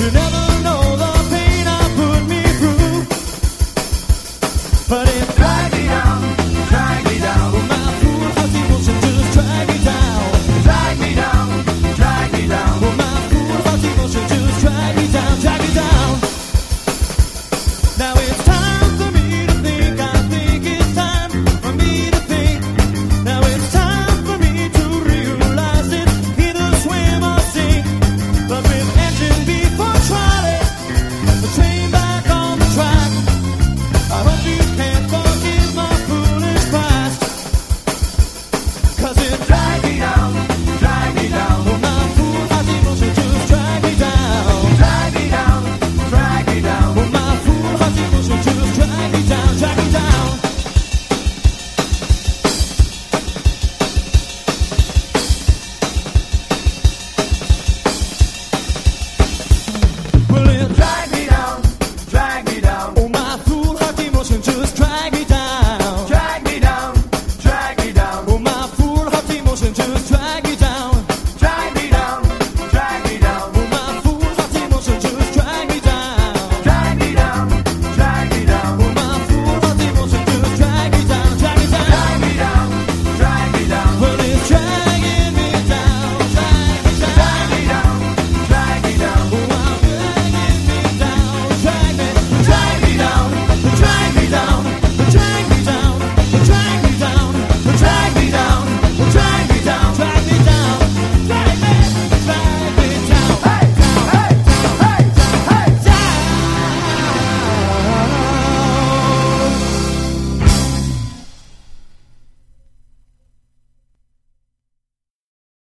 You never Cause it drives